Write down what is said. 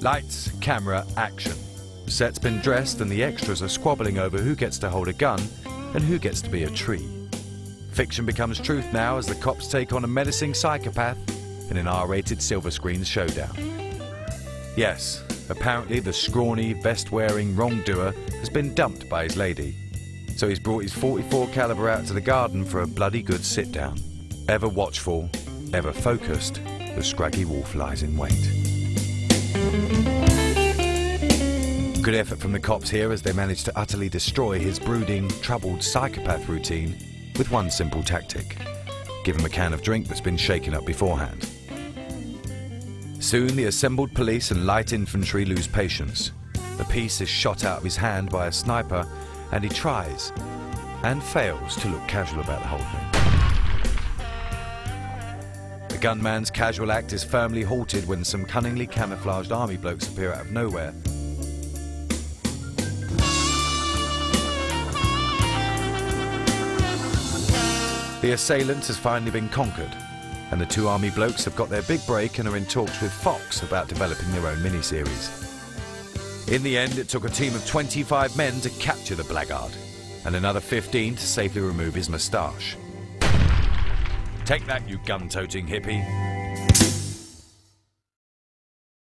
Lights, camera, action. Set's been dressed and the extras are squabbling over who gets to hold a gun and who gets to be a tree. Fiction becomes truth now as the cops take on a menacing psychopath in an R-rated silver screen showdown. Yes, apparently the scrawny, vest-wearing wrongdoer has been dumped by his lady. So he's brought his 44 caliber out to the garden for a bloody good sit down. Ever watchful, ever focused, the scraggy wolf lies in wait. Good effort from the cops here as they manage to utterly destroy his brooding, troubled psychopath routine with one simple tactic. Give him a can of drink that's been shaken up beforehand. Soon the assembled police and light infantry lose patience. The piece is shot out of his hand by a sniper and he tries and fails to look casual about the whole thing. The gunman's casual act is firmly halted when some cunningly camouflaged army blokes appear out of nowhere The assailant has finally been conquered, and the two army blokes have got their big break and are in talks with Fox about developing their own miniseries. In the end, it took a team of 25 men to capture the blackguard, and another 15 to safely remove his moustache. Take that, you gun-toting hippie.